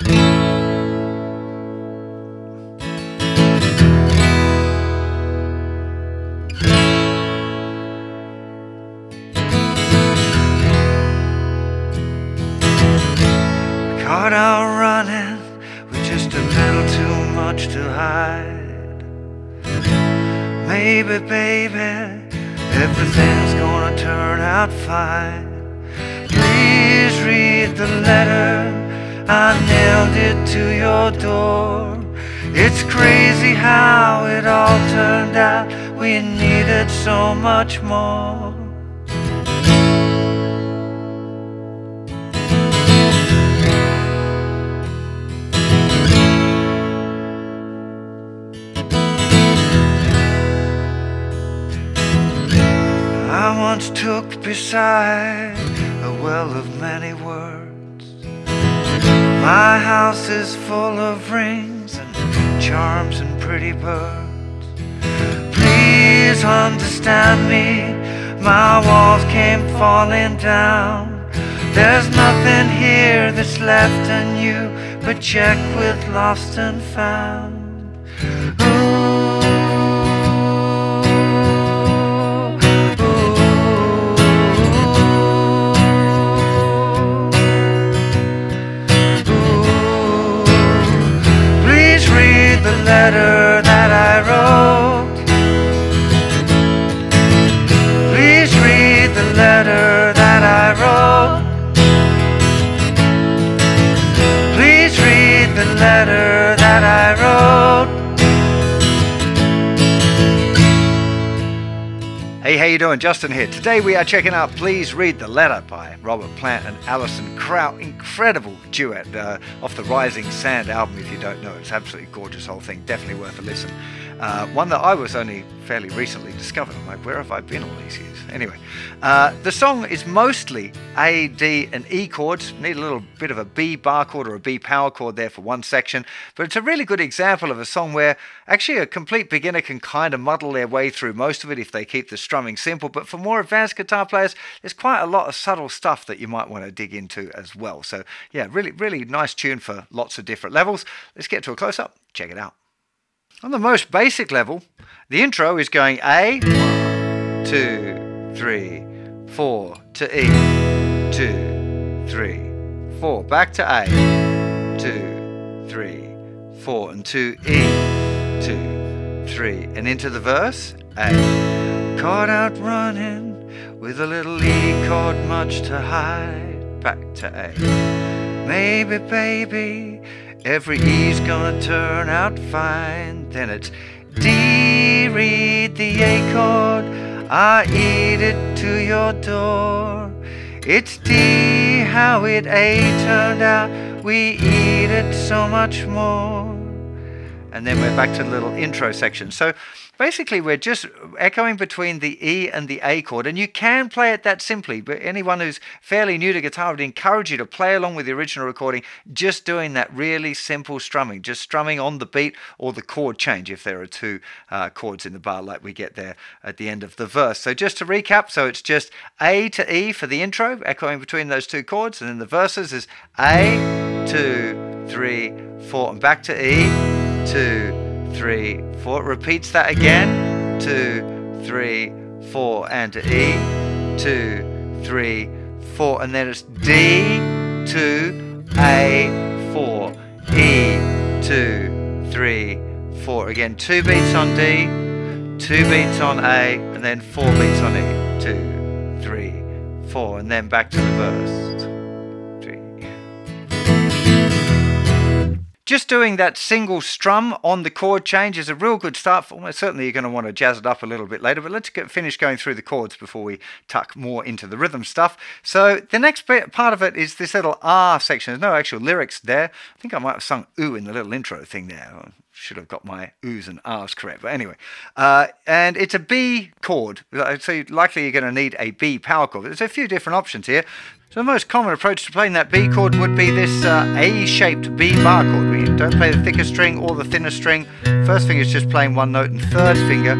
Caught out running with just a little too much to hide. Maybe, baby, everything's gonna turn out fine. Please read the letter. I nailed it to your door. It's crazy how it all turned out. We needed so much more. I once took beside a well of many words. My house is full of rings and charms and pretty birds. Please understand me, my walls came falling down. There's nothing here that's left in you but check with lost and found. Please letter that I wrote. Please read the letter that I wrote. Please read the letter you doing? Justin here. Today we are checking out Please Read the Letter by Robert Plant and Alison Krauss. Incredible duet uh, off the Raising Sand album, if you don't know. It's absolutely gorgeous whole thing. Definitely worth a listen. Uh, one that I was only fairly recently discovered. I'm like, where have I been all these years? Anyway, uh, the song is mostly A, D, and E chords. Need a little bit of a B bar chord or a B power chord there for one section. But it's a really good example of a song where actually a complete beginner can kind of muddle their way through most of it if they keep the strumming simple. But for more advanced guitar players, there's quite a lot of subtle stuff that you might want to dig into as well. So yeah, really, really nice tune for lots of different levels. Let's get to a close up. Check it out. On the most basic level, the intro is going A, one, two, three, four, to E, two, three, four, back to A, two, three, four, and to E, two, three, and into the verse, A. Caught out running with a little E chord much to hide, back to A. Maybe, baby, every E's gonna turn out fine. Then it's D, read the A chord. I eat it to your door. It's D, how it A turned out. We eat it so much more. And then we're back to the little intro section. So basically, we're just echoing between the E and the A chord, and you can play it that simply. But anyone who's fairly new to guitar would encourage you to play along with the original recording, just doing that really simple strumming, just strumming on the beat or the chord change if there are two uh, chords in the bar, like we get there at the end of the verse. So just to recap, so it's just A to E for the intro, echoing between those two chords, and then the verses is A, two, three, four, and back to E two, three, four. Repeats that again. Two, three, four, and to E. Two, three, four, and then it's D, two, A, four, E, two, three, four. Again, two beats on D, two beats on A, and then four beats on E. Two, three, four, and then back to the verse. Just doing that single strum on the chord change is a real good start. For, well, certainly you're going to want to jazz it up a little bit later, but let's get finish going through the chords before we tuck more into the rhythm stuff. So the next bit, part of it is this little R section. There's no actual lyrics there. I think I might have sung ooh in the little intro thing there. Should have got my oohs and ahs correct, but anyway. Uh, and it's a B chord, so likely you're going to need a B power chord. There's a few different options here. So the most common approach to playing that B chord would be this uh, A-shaped B bar chord, We don't play the thicker string or the thinner string. First finger is just playing one note, and third finger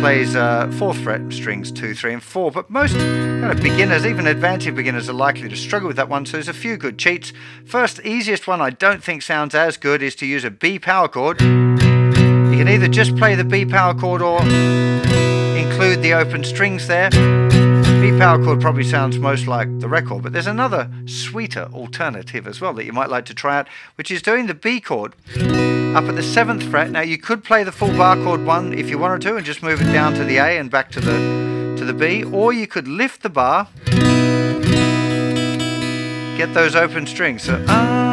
plays uh, fourth fret strings two, three, and four. But most kind of beginners, even advanced beginners, are likely to struggle with that one. So there's a few good cheats. First, easiest one I don't think sounds as good is to use a B power chord. You can either just play the B power chord or include the open strings there. B power chord probably sounds most like the record, but there's another sweeter alternative as well that you might like to try out, which is doing the B chord up at the seventh fret. Now you could play the full bar chord one if you wanted to and just move it down to the A and back to the to the B, or you could lift the bar, get those open strings. So ah.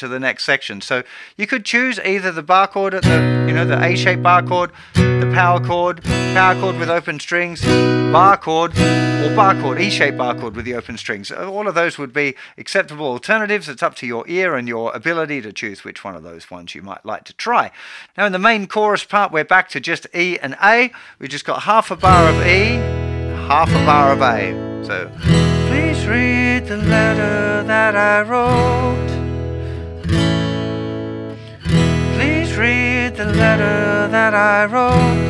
Into the next section. So you could choose either the bar chord at the, you know, the A-shaped bar chord, the power chord, power chord with open strings, bar chord, or bar chord, E-shaped bar chord with the open strings. All of those would be acceptable alternatives. It's up to your ear and your ability to choose which one of those ones you might like to try. Now in the main chorus part, we're back to just E and A. We've just got half a bar of E, half a bar of A. So please read the letter that I wrote. Read the letter that I wrote.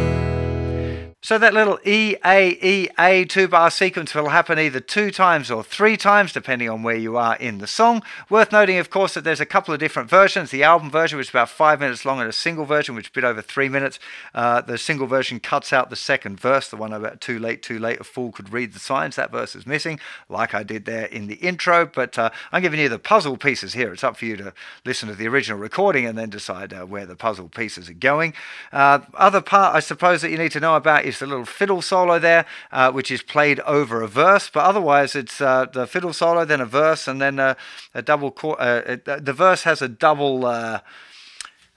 So that little E A E A two bar sequence will happen either two times or three times, depending on where you are in the song. Worth noting, of course, that there's a couple of different versions. The album version, which is about five minutes long, and a single version, which is a bit over three minutes. Uh, the single version cuts out the second verse, the one about too late, too late, a fool could read the signs. That verse is missing, like I did there in the intro. But uh, I'm giving you the puzzle pieces here. It's up for you to listen to the original recording and then decide uh, where the puzzle pieces are going. Uh, other part, I suppose, that you need to know about is the little fiddle solo there, uh, which is played over a verse. But otherwise, it's uh, the fiddle solo, then a verse, and then a, a double. Cor- uh, the verse has a double. Uh,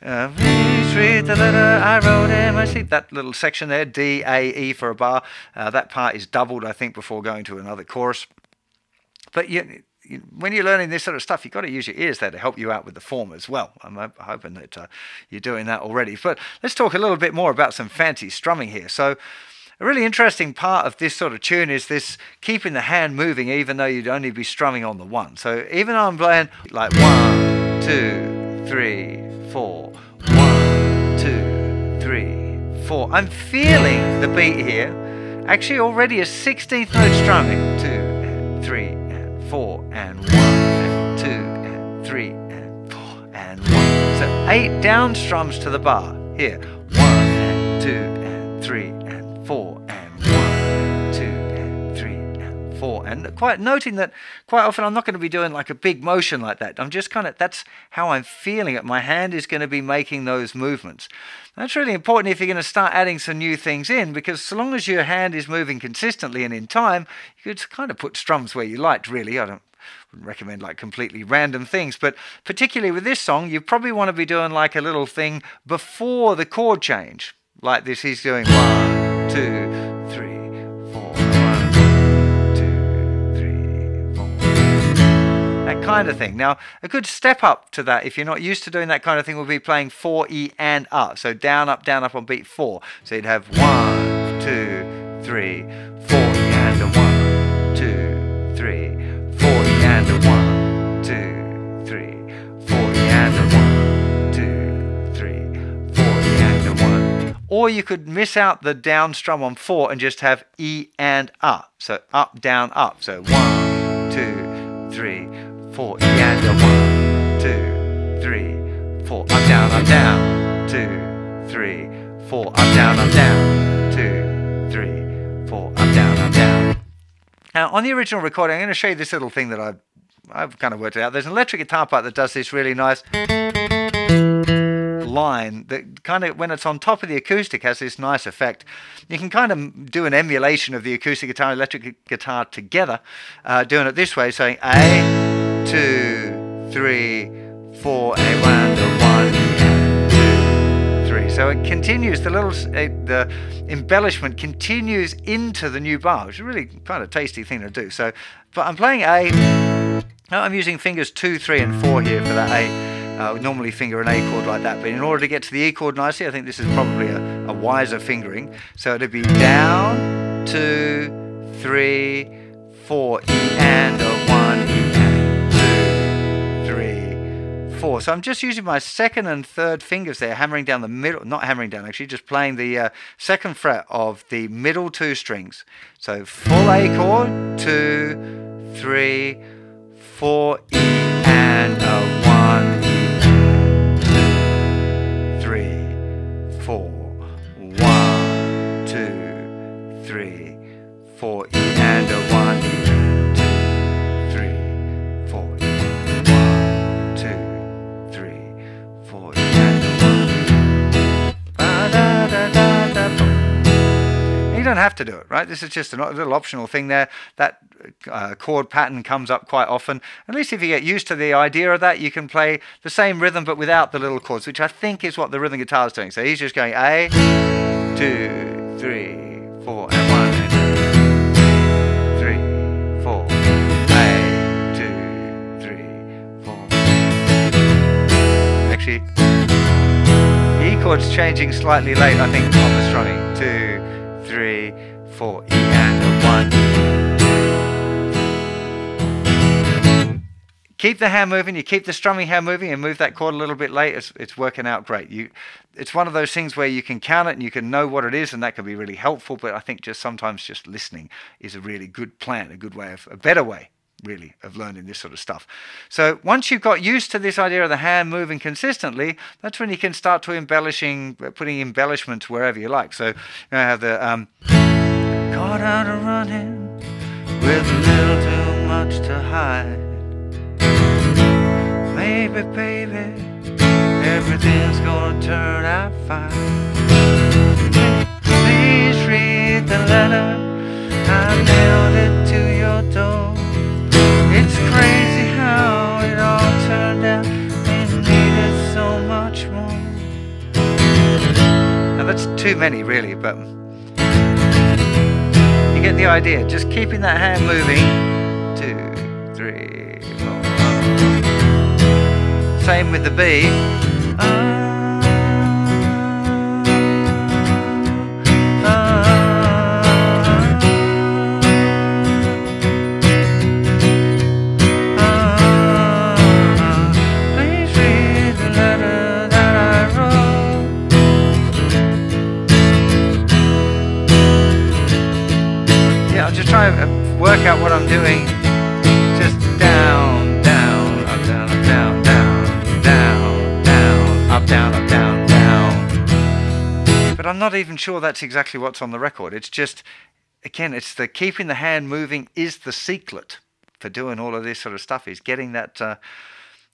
uh, I wrote that little section there, D, A, E for a bar. That part is doubled, I think, before going to another chorus. But you, when you're learning this sort of stuff, you've got to use your ears there to help you out with the form as well. I'm hoping that uh, you're doing that already. But let's talk a little bit more about some fancy strumming here. So, a really interesting part of this sort of tune is this keeping the hand moving even though you'd only be strumming on the one. So even though I'm playing like one, two, three, four, one, two, three, four, I'm feeling the beat here. Actually already a 16th note strumming. Two four and one and two and three and four and one. So eight down strums to the bar. Here, one and two and three and one, and. And quite noting that quite often I'm not going to be doing like a big motion like that. I'm just kind of, that's how I'm feeling it. My hand is going to be making those movements. That's really important if you're going to start adding some new things in because so long as your hand is moving consistently and in time, you could kind of put strums where you liked, really. I don't wouldn't recommend like completely random things, but particularly with this song, you probably want to be doing like a little thing before the chord change. Like this, he's doing one, two, three, That kind of oh. thing. Now, a good step up to that, if you're not used to doing that kind of thing, would be playing 4 E and up. So down, up, down, up on beat 4. So you'd have one, two, three, four E and a one, two, three, four E and a one, two, three, four E and a one. Or you could miss out the down strum on four and just have E and up. So up, down, up. So one, two, three, four. E one, two, three, four. Up, down, up, down. Two, three, four. Up, down, up, down. Two, three, four. Up, down, up, down. Now on the original recording, I'm going to show you this little thing that I've, I've kind of worked out. There's an electric guitar part that does this really nice line that kind of, when it's on top of the acoustic, has this nice effect. You can kind of do an emulation of the acoustic guitar and electric guitar together, uh, doing it this way, saying A, two, three, four, A, one, two, three. So it continues, the little, uh, the embellishment continues into the new bar, which is really kind of tasty thing to do. So, but I'm playing A, I'm using fingers two, three, and four here for that A. Uh, normally finger an A chord like that, but in order to get to the E chord nicely, I think this is probably a, a wiser fingering. So it'd be down, two, three, four, E and a one, E four. So I'm just using my second and third fingers there, hammering down the middle, not hammering down actually, just playing the uh, second fret of the middle two strings. So full A chord, two, three, four, E and a one, E, three, four, one, two, three, four, E and a have to do it, right? This is just a little optional thing there. That uh, chord pattern comes up quite often. At least if you get used to the idea of that, you can play the same rhythm but without the little chords, which I think is what the rhythm guitar is doing. So he's just going A, two, three, four, and one, and three, four, A, two, three, four. Actually, E chord's changing slightly late, I think, on the strumming. Three, four, and one. Keep the hand moving. You keep the strumming hand moving, and move that chord a little bit late. It's, it's working out great. You, it's one of those things where you can count it and you can know what it is, and that can be really helpful. But I think just sometimes just listening is a really good plan, a good way of a better way really of learning this sort of stuff. So once you've got used to this idea of the hand moving consistently, that's when you can start to embellishing, putting embellishments wherever you like. So you know, have the um, caught out of running with a little too much to hide. Maybe, baby, everything's gonna turn out fine. Please read the letter I too many, really, but you get the idea. Just keeping that hand moving. Two, three, four. Same with the B. try and work out what I'm doing. Just down, down, up, down, up, down, down, down, down, up, down, up, down, down. But I'm not even sure that's exactly what's on the record. It's just, again, it's the keeping the hand moving is the secret for doing all of this sort of stuff. Is getting that. Uh,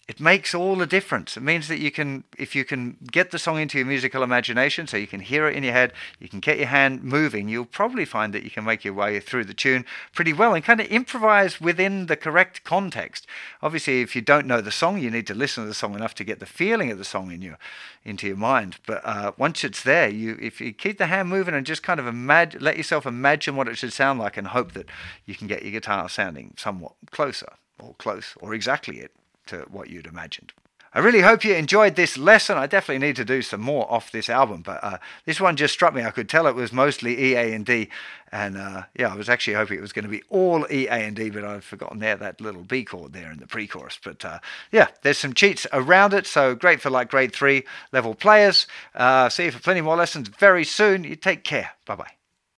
it makes all the difference. It means that you can, if you can get the song into your musical imagination, so you can hear it in your head, you can get your hand moving, you'll probably find that you can make your way through the tune pretty well and kind of improvise within the correct context. Obviously, if you don't know the song, you need to listen to the song enough to get the feeling of the song in your, into your mind. But uh, once it's there, you if you keep the hand moving and just kind of imagine, let yourself imagine what it should sound like, and hope that you can get your guitar sounding somewhat closer or close or exactly it to what you'd imagined. I really hope you enjoyed this lesson. I definitely need to do some more off this album, but uh, this one just struck me. I could tell it was mostly E, A, and D, and uh, yeah, I was actually hoping it was going to be all E, A, and D, but I've forgotten there that little B chord there in the pre-chorus. But uh, yeah, there's some cheats around it, so great for like grade three level players. Uh, see you for plenty more lessons very soon. You take care. Bye bye.